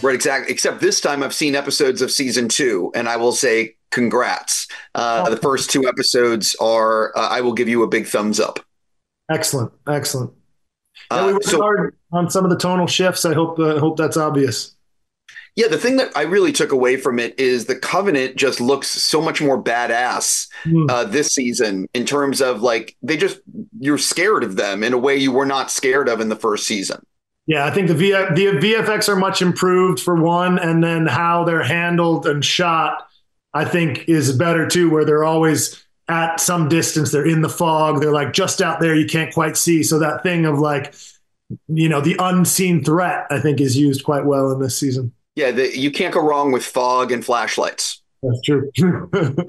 Right, exactly. Except this time I've seen episodes of season two, and I will say congrats. Uh, the first two episodes are, uh, I will give you a big thumbs up. Excellent, excellent. Yeah, Uh, we worked so- hard on some of the tonal shifts. I hope uh, hope that's obvious. Yeah, the thing that I really took away from it is the Covenant just looks so much more badass Hmm. uh, this season in terms of like they just you're scared of them in a way you were not scared of in the first season. Yeah, I think the, v- the VFX are much improved for one, and then how they're handled and shot, I think, is better too. Where they're always at some distance, they're in the fog, they're like just out there, you can't quite see. So that thing of like, you know, the unseen threat, I think, is used quite well in this season. Yeah, the, you can't go wrong with fog and flashlights. That's true.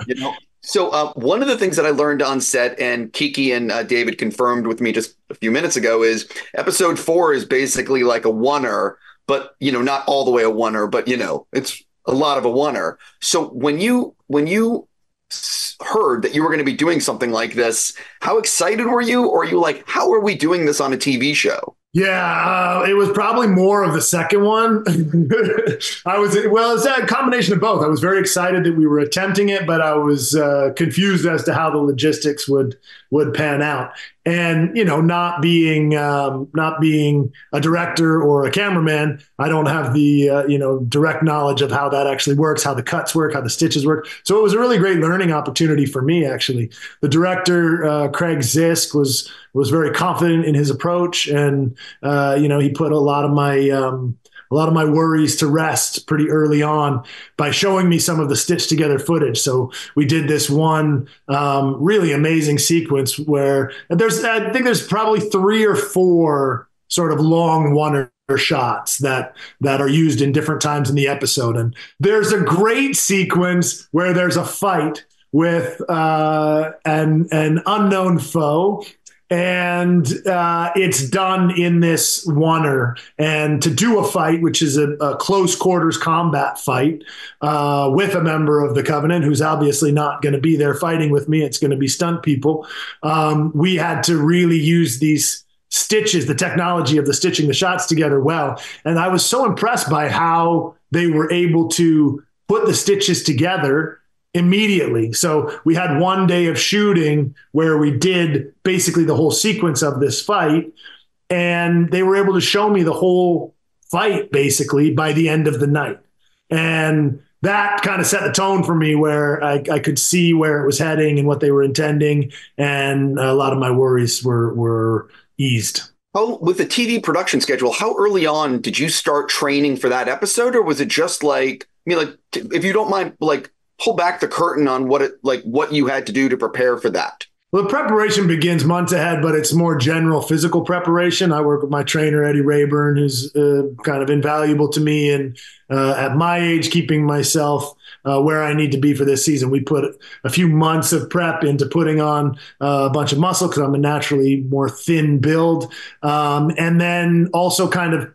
You know. So uh, one of the things that I learned on set, and Kiki and uh, David confirmed with me just a few minutes ago, is episode four is basically like a oner, but you know, not all the way a oner, but you know, it's a lot of a oner. So when you when you heard that you were going to be doing something like this, how excited were you, or are you like, how are we doing this on a TV show? Yeah, uh, it was probably more of the second one. I was well, it's a combination of both. I was very excited that we were attempting it, but I was uh, confused as to how the logistics would would pan out. And you know, not being um, not being a director or a cameraman, I don't have the uh, you know direct knowledge of how that actually works, how the cuts work, how the stitches work. So it was a really great learning opportunity for me. Actually, the director uh, Craig Zisk was was very confident in his approach, and uh, you know he put a lot of my um, a lot of my worries to rest pretty early on by showing me some of the stitched together footage. So we did this one um, really amazing sequence where there's I think there's probably three or four sort of long one shots that that are used in different times in the episode and there's a great sequence where there's a fight with uh, an an unknown foe and uh, it's done in this oner. And to do a fight, which is a, a close quarters combat fight uh, with a member of the Covenant, who's obviously not going to be there fighting with me, it's going to be stunt people. Um, we had to really use these stitches, the technology of the stitching the shots together well. And I was so impressed by how they were able to put the stitches together immediately. So we had one day of shooting where we did basically the whole sequence of this fight, and they were able to show me the whole fight basically by the end of the night. And that kind of set the tone for me where I, I could see where it was heading and what they were intending. And a lot of my worries were, were eased. How with the TV production schedule? How early on did you start training for that episode, or was it just like? I mean, like, if you don't mind, like, pull back the curtain on what it like what you had to do to prepare for that. Well, the preparation begins months ahead, but it's more general physical preparation. I work with my trainer, Eddie Rayburn, who's uh, kind of invaluable to me. And uh, at my age, keeping myself uh, where I need to be for this season. We put a few months of prep into putting on uh, a bunch of muscle because I'm a naturally more thin build. Um, and then also kind of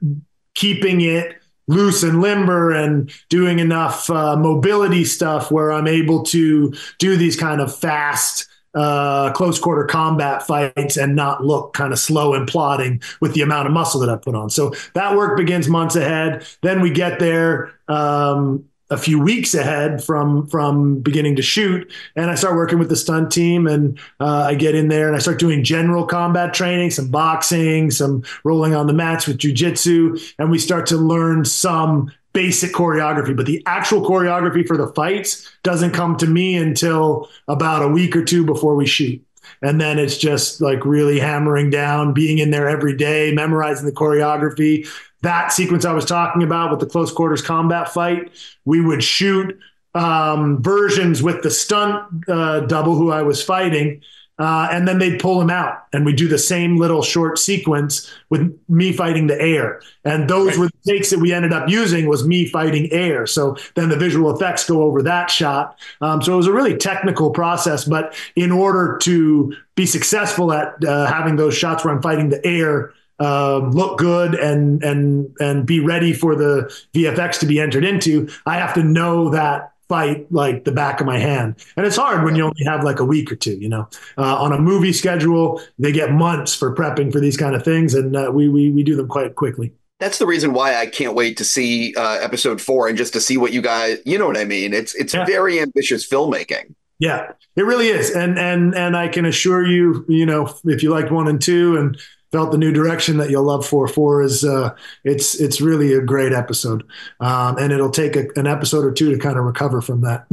keeping it loose and limber and doing enough uh, mobility stuff where I'm able to do these kind of fast uh, close quarter combat fights and not look kind of slow and plodding with the amount of muscle that I put on. So that work begins months ahead. Then we get there um, a few weeks ahead from from beginning to shoot, and I start working with the stunt team, and uh, I get in there and I start doing general combat training, some boxing, some rolling on the mats with jujitsu, and we start to learn some basic choreography, but the actual choreography for the fights doesn't come to me until about a week or two before we shoot. And then it's just like really hammering down, being in there every day, memorizing the choreography. That sequence I was talking about with the close quarters combat fight, we would shoot um, versions with the stunt uh, double who I was fighting. Uh, and then they'd pull him out, and we do the same little short sequence with me fighting the air. And those Right. were the takes that we ended up using was me fighting air. So then the visual effects go over that shot. Um, so it was a really technical process. But in order to be successful at uh, having those shots where I'm fighting the air, um, look good and and and be ready for the VFX to be entered into, I have to know that fight like the back of my hand. And it's hard when you only have like a week or two, you know. Uh, on a movie schedule, they get months for prepping for these kind of things, and uh, we, we we do them quite quickly. That's the reason why I can't wait to see uh, episode four and just to see what you guys, you know what I mean. It's it's yeah. very ambitious filmmaking. Yeah, it really is, and and and I can assure you, you know, if you liked one and two and felt the new direction that you'll love four four is uh, it's it's really a great episode, um, and it'll take a, an episode or two to kind of recover from that.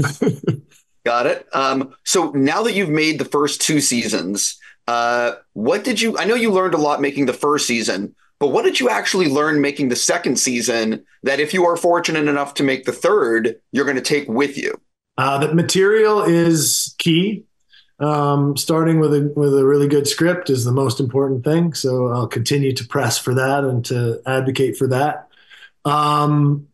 Got it. Um, so now that you've made the first two seasons, uh, what did you? I know you learned a lot making the first season. But what did you actually learn making the second season that if you are fortunate enough to make the third, you're going to take with you? Uh, that material is key. Um, starting with a with a really good script is the most important thing. So I'll continue to press for that and to advocate for that. Um,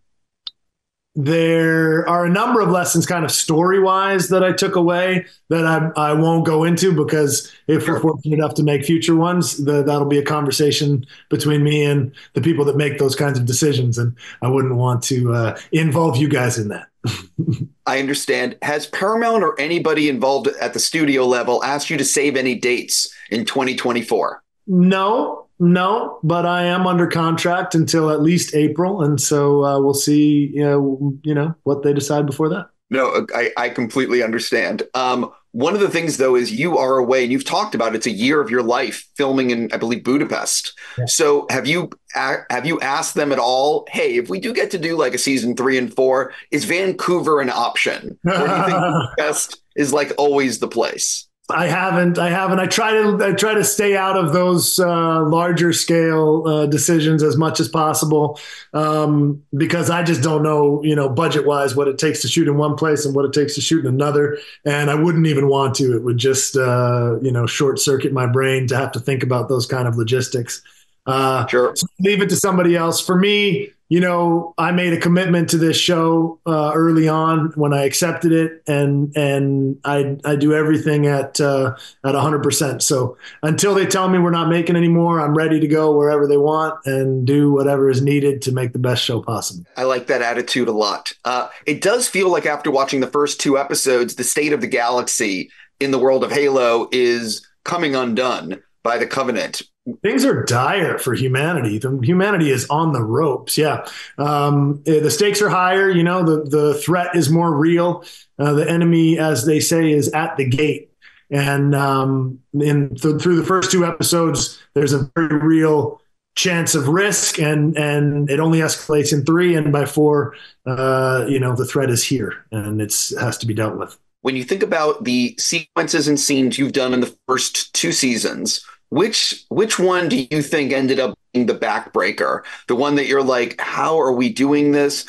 there are a number of lessons kind of story wise that I took away that I, I won't go into because if we're fortunate enough to make future ones, the, that'll be a conversation between me and the people that make those kinds of decisions. And I wouldn't want to uh, involve you guys in that. I understand. Has Paramount or anybody involved at the studio level asked you to save any dates in 2024? No, no, but I am under contract until at least April, and so uh, we'll see. You know, you know what they decide before that. No, I, I completely understand. Um, one of the things, though, is you are away, and you've talked about it's a year of your life filming in, I believe, Budapest. Yeah. So, have you have you asked them at all? Hey, if we do get to do like a season three and four, is Vancouver an option, or do you think Budapest is like always the place? I haven't. I haven't. I try to. I try to stay out of those uh, larger scale uh, decisions as much as possible um, because I just don't know, you know, budget wise, what it takes to shoot in one place and what it takes to shoot in another. And I wouldn't even want to. It would just, uh, you know, short circuit my brain to have to think about those kind of logistics. Uh, sure. So leave it to somebody else. For me, you know, I made a commitment to this show uh, early on when I accepted it, and and I I do everything at uh, at 100. percent So until they tell me we're not making anymore, I'm ready to go wherever they want and do whatever is needed to make the best show possible. I like that attitude a lot. Uh, it does feel like after watching the first two episodes, the state of the galaxy in the world of Halo is coming undone by the Covenant things are dire for humanity. The humanity is on the ropes. Yeah, um, eh, the stakes are higher. You know, the the threat is more real. Uh, the enemy, as they say, is at the gate. And um, in th- through the first two episodes, there's a very real chance of risk, and and it only escalates in three, and by four, uh, you know, the threat is here, and it's has to be dealt with. When you think about the sequences and scenes you've done in the first two seasons, which which one do you think ended up being the backbreaker? The one that you're like, how are we doing this?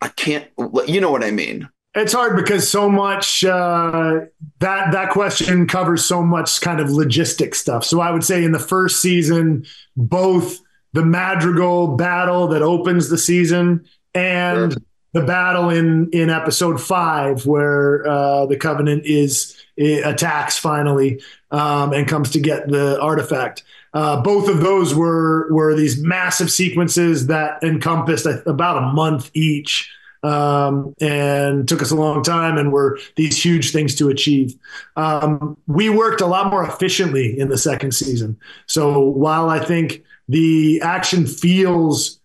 I can't. You know what I mean? It's hard because so much uh, that that question covers so much kind of logistic stuff. So I would say in the first season, both the Madrigal battle that opens the season and sure. the battle in in episode five, where uh, the Covenant is attacks finally um, and comes to get the artifact. Uh, both of those were were these massive sequences that encompassed about a month each. Um, and took us a long time and were these huge things to achieve. Um, we worked a lot more efficiently in the second season. So while I think the action feels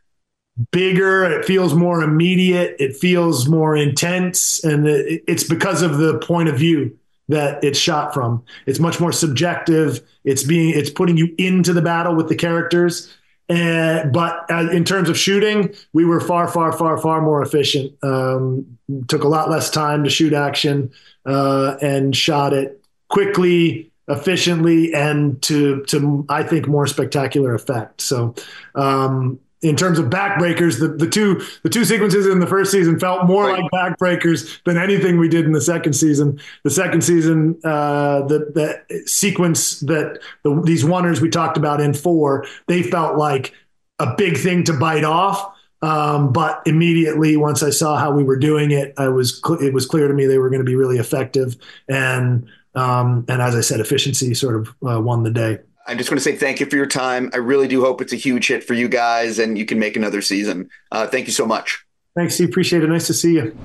bigger, it feels more immediate, it feels more intense, and it, it's because of the point of view that it's shot from. It's much more subjective. It's being it's putting you into the battle with the characters. And, but uh, in terms of shooting, we were far, far, far, far more efficient. Um, took a lot less time to shoot action uh, and shot it quickly, efficiently, and to to I think more spectacular effect. So um, in terms of backbreakers, the, the two the two sequences in the first season felt more right. like backbreakers than anything we did in the second season. The second season, uh, the the sequence that the, these oners we talked about in four, they felt like a big thing to bite off. Um, but immediately, once I saw how we were doing it, I was cl- it was clear to me they were going to be really effective. And um, and as I said, efficiency sort of uh, won the day. I just want to say thank you for your time. I really do hope it's a huge hit for you guys and you can make another season. Uh, thank you so much. Thanks. Appreciate it. Nice to see you.